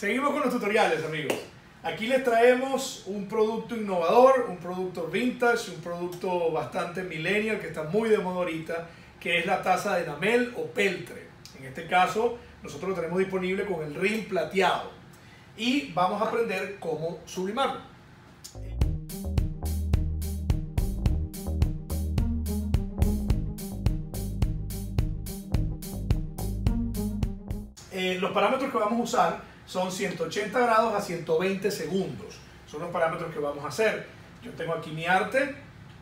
Seguimos con los tutoriales, amigos. Aquí les traemos un producto innovador, un producto vintage, un producto bastante millennial que está muy de moda ahorita, que es la taza de enamel o peltre. En este caso, nosotros lo tenemos disponible con el rim plateado. Y vamos a aprender cómo sublimarlo. Eh, los parámetros que vamos a usar son 180 grados a 120 segundos. Son los parámetros que vamos a hacer. Yo tengo aquí mi arte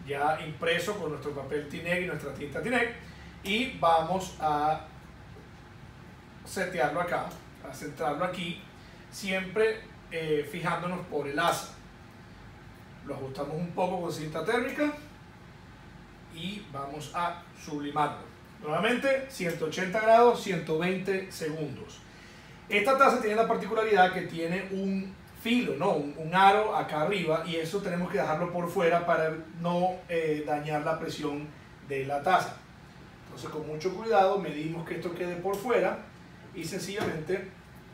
ya impreso con nuestro papel Tineg y nuestra tinta Tineg y vamos a setearlo acá, a centrarlo aquí, siempre eh, fijándonos por el asa. Lo ajustamos un poco con cinta térmica y vamos a sublimarlo. Nuevamente 180 grados, 120 segundos. Esta taza tiene la particularidad que tiene un filo, ¿no? un, aro acá arriba y eso tenemos que dejarlo por fuera para no eh, dañar la presión de la taza. Entonces con mucho cuidado medimos que esto quede por fuera y sencillamente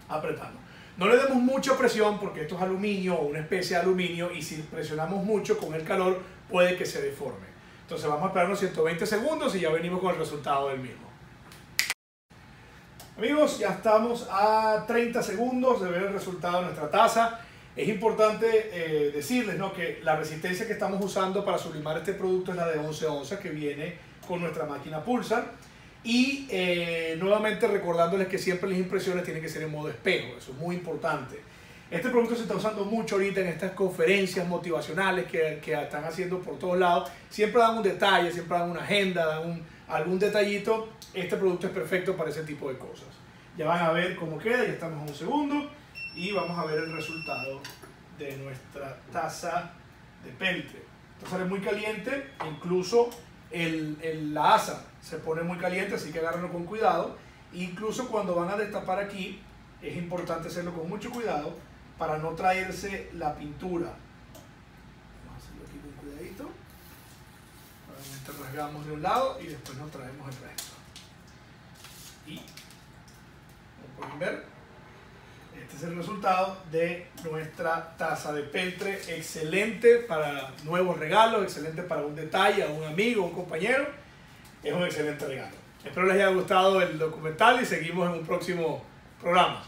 apretamos. No le demos mucha presión porque esto es aluminio o una especie de aluminio y si presionamos mucho con el calor puede que se deforme. Entonces vamos a esperar unos 120 segundos y ya venimos con el resultado del mismo. Amigos, ya estamos a 30 segundos de ver el resultado de nuestra taza. Es importante eh, decirles ¿no? que la resistencia que estamos usando para sublimar este producto es la de 11 onzas que viene con nuestra máquina Pulsar. Y eh, nuevamente recordándoles que siempre las impresiones tienen que ser en modo espejo, eso es muy importante. Este producto se está usando mucho ahorita en estas conferencias motivacionales que, que están haciendo por todos lados. Siempre dan un detalle, siempre dan una agenda, dan un, algún detallito, este producto es perfecto para ese tipo de cosas. Ya van a ver cómo queda, ya estamos en un segundo y vamos a ver el resultado de nuestra taza de peltre. Esto sale muy caliente, incluso el, el, la asa se pone muy caliente, así que agárrenlo con cuidado. Incluso cuando van a destapar aquí, es importante hacerlo con mucho cuidado para no traerse la pintura. Vamos a hacerlo aquí con cuidadito rasgamos de un lado y después nos traemos el resto. Y, como pueden ver, este es el resultado de nuestra taza de peltre. Excelente para nuevos regalos, excelente para un detalle, a un amigo, un compañero. Es un excelente regalo. Espero les haya gustado el documental y seguimos en un próximo programa.